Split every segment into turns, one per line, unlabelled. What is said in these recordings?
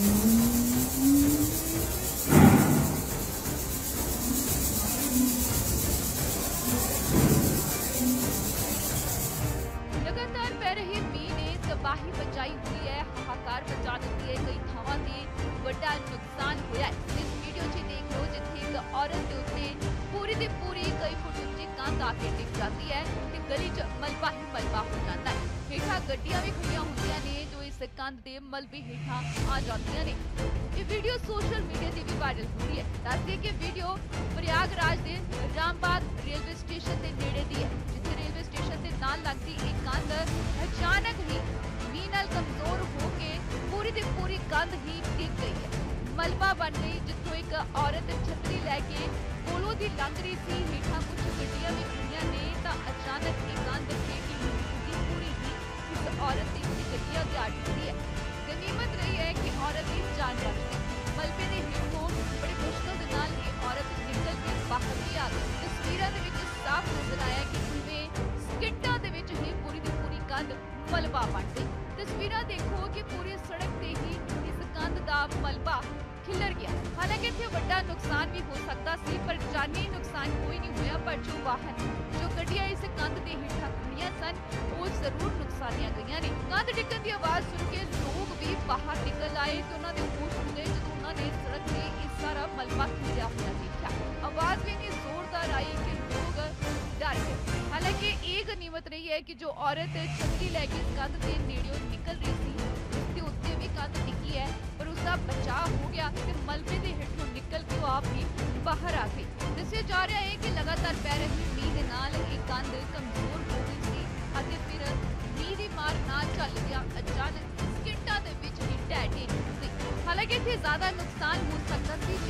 लगातार पै रहे ਮੀਂਹ ਨੇ ਤਬਾਹੀ ਮਚਾਈ ਹੋਈ ਹੈ ਹਾਹਾਕਾਰ ਮਚਾ ਦਿੱਤੀ ਹੈ ਕਈ ਥਾਵਾਂ ਤੇ ਵੱਡਾ ਨੁਕਸਾਨ ਹੋਇਆ ਹੈ ਇਸ ਵੀਡੀਓ 'ਚ ਦੇਖ ਲਓ ਜਿੱਥੇ ਇੱਕ ਔਰਤ ਦੇ ਉੱਤੇ ਪੂਰੀ ਦੀ ਪੂਰੀ ਕਈ ਫੁੱਟ ਉੱਚੀ ਕੰਧ ਆ ਕੇ ਡਿੱਗ ਜਾਂਦੀ ਹੈ ਤੇ ਗਲੀ 'ਚ ਮਲਬਾ ਹੀ ਮਲਬਾ ਹੋ ਜਾਂਦਾ ਹੈ ਹੇਠਾਂ ਗੱਡੀਆਂ ਵੀ ਖੜੀਆਂ ਹੁੰਦੀਆਂ ਨੇ ਜੋ ਇਸ ਕੰਧ ਦੇ ਮਲਬੇ ਹੇਠਾਂ ਆ ਜਾਂਦੀਆਂ ਨੇ ਇਹ ਵੀਡੀਓ ਸੋਸ਼ਲ ਮੀਡੀਆ ਤੇ ਵੀ ਵਾਇਰਲ ਹੋ ਰਹੀ ਹੈ ਦੱਸਦੇ ਕਿ ਵੀਡੀਓ ਪ੍ਰਯਾਗਰਾਜ ਦੇ ਰਾਮਬਾਦ ਰੇਲਵੇ ਸਟੇਸ਼ਨ ਦੇ ਨੇੜੇ ਦੀ ਹੈ ਜਿੱਥੇ ਰੇਲਵੇ ਸਟੇਸ਼ਨ ਦੇ ਨਾਲ ਲੱਗਦੀ ਇੱਕ ਕੰਧ ਅਚਾਨਕ ਹੀ ਮੀਂਹ ਨਾਲ ਕਮਜ਼ੋਰ ਹੋ ਕੇ ਪੂਰੀ ਦੀ ਪੂਰੀ ਕੰਧ ਹੀ ਡਿੱਗ ਗਈ ਹੈ ਮਲਬਾ ਬਣ ਗਈ ਜਿੱਥੋਂ ਇੱਕ ਔਰਤ ਛਤਰੀ ਲੈ ਕੇ ਕੋਲੋਂ ਦੀ ਲੰਘ ਰਹੀ ਸੀ ਹੇਠਾਂ ਮਲਬਾ ਬਣ ਗਈ ਤਸਵੀਰਾਂ ਦੇਖੋ ਕਿ ਪੂਰੀ ਸੜਕ ਤੇ ਹੀ ਇਸ ਕੰਧ ਦਾ ਮਲਬਾ ਖਿਲਰ ਗਿਆ ਹਾਲਾਂਕਿ ਇਥੇ ਵੱਡਾ ਨੁਕਸਾਨ ਵੀ ਹੋ ਸਕਦਾ ਸੀ ਪਰ ਜਾਨੀ ਨੁਕਸਾਨ ਕੋਈ ਨਹੀਂ ਹੋਇਆ ਪਰ ਜੋ ਵਾਹਨ ਜੋ ਗੱਡੀਆਂ ਇਸ ਕੰਧ ਦੇ ਹੇਠਾਂ ਖੜੀਆਂ ਸਨ ਉਹ ਜ਼ਰੂਰ ਨੁਕਸਾਨੀਆਂ ਗਈਆਂ ਨੇ ਕੰਧ ਡਿੱਗਣ ਦੀ ਆਵਾਜ਼ ਸੁਣ ਕੇ ਲੋਕ ਵੀ ਬਾਹਰ ਨਿਕਲ ਆਏ ਤੇ ਹੈ ਕਿ ਜੋ ਔਰਤ ਛਤਰੀ ਲੈ ਕੇ ਕੰਧ ਦੇ ਨੇੜਿਓਂ ਨਿਕਲ ਰਹੀ ਸੀ ਤੇ ਉੱਤੇ ਵੀ ਕੰਧ ਡਿੱਗੀ ਹੈ ਪਰ ਉਸ ਦਾ ਬਚਾਅ ਹੋ ਗਿਆ ਤੇ ਮਲਬੇ ਦੇ ਹੇਠੋਂ ਨਿਕਲ ਕੇ ਆਪ ਵੀ ਬਾਹਰ ਆ ਗਈ ਦੱਸਿਆ ਜਾ ਰਿਹਾ ਹੈ ਕਿ ਲਗਾਤਾਰ ਪੈ ਰਹੀ ਮੀਂਹ ਦੇ ਨਾਲ ਇਹ ਕੰਧ ਕਮਜ਼ੋਰ ਹੋ ਗਈ ਸੀ ਅਤੇ ਫਿਰ ਮੀਂਹ ਦੀ ਮਾਰ ਨਾਲ ਚੱਲ ਗਿਆ ਅਚਾਨਕ ਸਕਿੰਟਾ ਦੇ ਵਿੱਚ ਹੀ ਢਹਿ ਸੀ ਹਾਲਾਂਕਿ ਇੱਥੇ ਜ਼ਿਆਦਾ ਨੁਕਸਾਨ ਹੋ ਸਕਦਾ ਸੀ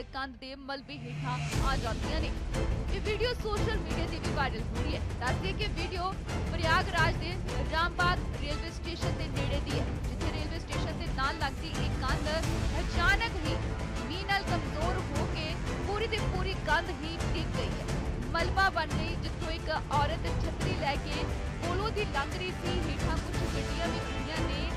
ਇਸ ਕੰਧ ਦੇ ਮਲਬੇ ਹੇਠਾਂ ਆ ਜਾਂਦੀਆਂ ਨੇ ਇਹ ਵੀਡੀਓ ਸੋਸ਼ਲ ਮੀਡੀਆ ਤੇ ਵੀ ਵਾਇਰਲ ਹੋ ਰਹੀ ਹੈ ਦੱਸਦੇ ਕਿ ਵੀਡੀਓ ਪ੍ਰਯਾਗਰਾਜ ਦੇ ਰਾਮਬਾਦ ਰੇਲਵੇ ਸਟੇਸ਼ਨ ਦੇ ਨੇੜੇ ਦੀ ਹੈ ਜਿੱਥੇ ਰੇਲਵੇ ਸਟੇਸ਼ਨ ਦੇ ਨਾਲ ਲੱਗਦੀ ਇੱਕ ਕੰਧ ਅਚਾਨਕ ਹੀ ਮੀਂਹ ਨਾਲ ਕਮਜ਼ੋਰ ਹੋ ਕੇ ਪੂਰੀ ਦੀ ਪੂਰੀ ਕੰਧ ਹੀ ਡਿੱਗ ਗਈ ਹੈ ਮਲਬਾ ਬਣ ਗਈ ਜਿੱਥੋਂ ਇੱਕ ਔਰਤ ਛਤਰੀ ਲੈ ਕੇ ਕੋਲੋਂ ਦੀ ਲੰਘ ਰਹੀ ਸੀ ਹੇਠਾਂ ਕੁਝ ਗੱਡੀਆਂ ਵੀ ਖੜੀਆਂ ਨੇ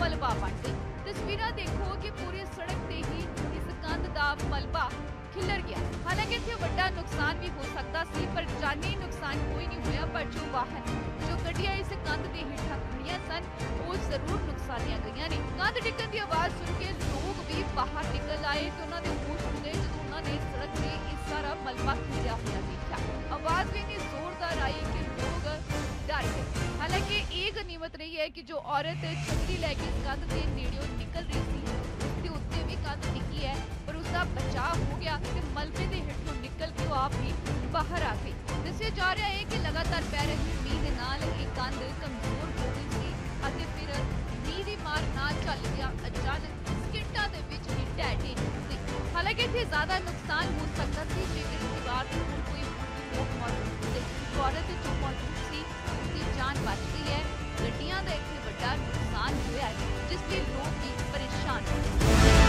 ਮਲਬਾ ਬਣ ਗਈ ਤਸਵੀਰਾਂ ਦੇਖੋ ਕਿ ਪੂਰੀ ਸੜਕ ਤੇ ਹੀ ਇਸ ਕੰਧ ਦਾ ਮਲਬਾ ਖਿਲਰ ਗਿਆ ਹਾਲਾਂਕਿ ਇਹ ਵੱਡਾ ਨੁਕਸਾਨ ਵੀ ਹੋ ਸਕਦਾ ਸੀ ਪਰ ਜਾਨੀ ਨੁਕਸਾਨ ਕੋਈ ਨਹੀਂ ਹੋਇਆ ਪਰ ਜੋ ਵਾਹਨ ਜੋ ਗੱਡੀਆਂ ਇਸ ਕੰਧ ਦੇ ਹੇਠਾਂ ਖੜੀਆਂ ਸਨ ਉਹ ਜ਼ਰੂਰ ਨੁਕਸਾਨੀਆਂ ਗਈਆਂ ਨੇ ਕੰਧ ਟਿੱਕਣ ਦੀ ਆਵਾਜ਼ ਸੁਣ ਕੇ ਲੋਕ ਹੈ ਕਿ ਜੋ ਔਰਤ ਛਤਰੀ ਲੈ ਕੇ ਕੰਧ ਦੇ ਨੇੜਿਓਂ ਨਿਕਲ ਰਹੀ ਸੀ ਤੇ ਉੱਤੇ ਵੀ ਕੰਧ ਡਿੱਗੀ ਹੈ ਪਰ ਉਸ ਦਾ ਬਚਾਅ ਹੋ ਗਿਆ ਤੇ ਮਲਬੇ ਦੇ ਹੇਠੋਂ ਨਿਕਲ ਕੇ ਉਹ ਆਪ ਹੀ ਬਾਹਰ ਆ ਗਈ ਦੱਸਿਆ ਜਾ ਰਿਹਾ ਹੈ ਕਿ ਲਗਾਤਾਰ ਪੈ ਰਹੀ ਮੀਂਹ ਦੇ ਨਾਲ ਇਹ ਕੰਧ ਕਮਜ਼ੋਰ ਹੋ ਗਈ ਸੀ ਅਤੇ ਫਿਰ ਮੀਂਹ ਦੀ ਮਾਰ ਨਾਲ ਚੱਲ ਗਿਆ ਅਚਾਨਕ ਸਕਿੰਟਾ ਦੇ ਵਿੱਚ ਹੀ ਟੈਟੀ ਸੀ ਹਾਲਾਂਕਿ ਇਹ ਜ਼ਿਆਦਾ ਨੁਕਸਾਨ ਹੋ ਸਕਦਾ ਸੀ ਜੇਕਰ ਇਸ ਦੀਵਾਰ ਤੋਂ ਕੋਈ ਹੋ ਜਾਂਦੀ ਔਰਤ ਜੋ ਮੌਜੂਦ ਸੀ ਉਸ ਦੀ ਜਾਨ ਬਚ ਗਈ ਹੈ गड्डिया का इतने वाला नुकसान हुआ जिसके लोग भी परेशान हो गए